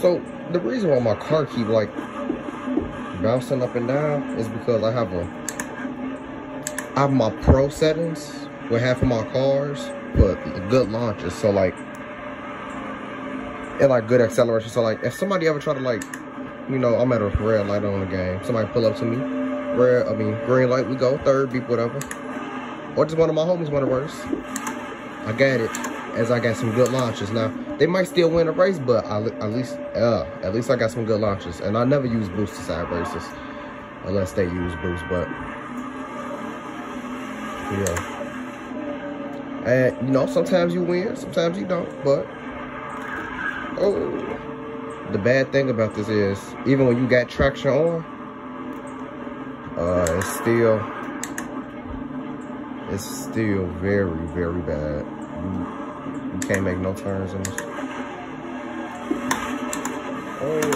So the reason why my car keep like bouncing up and down is because I have a I have my pro settings with half of my cars, but good launches. So like and like good acceleration. So like if somebody ever try to like, you know, I'm at a red light on the game. Somebody pull up to me, red, I mean green light, we go third, beep, whatever. Or just one of my homies want to race. I got it as I got some good launches. Now they might still win a race, but I, at least uh, at least I got some good launches. And I never use boost to side races unless they use boost, but yeah. And you know, sometimes you win, sometimes you don't, but Oh. The bad thing about this is, even when you got traction on, uh, it's still, it's still very, very bad. You, can't make no turns in this. Oh.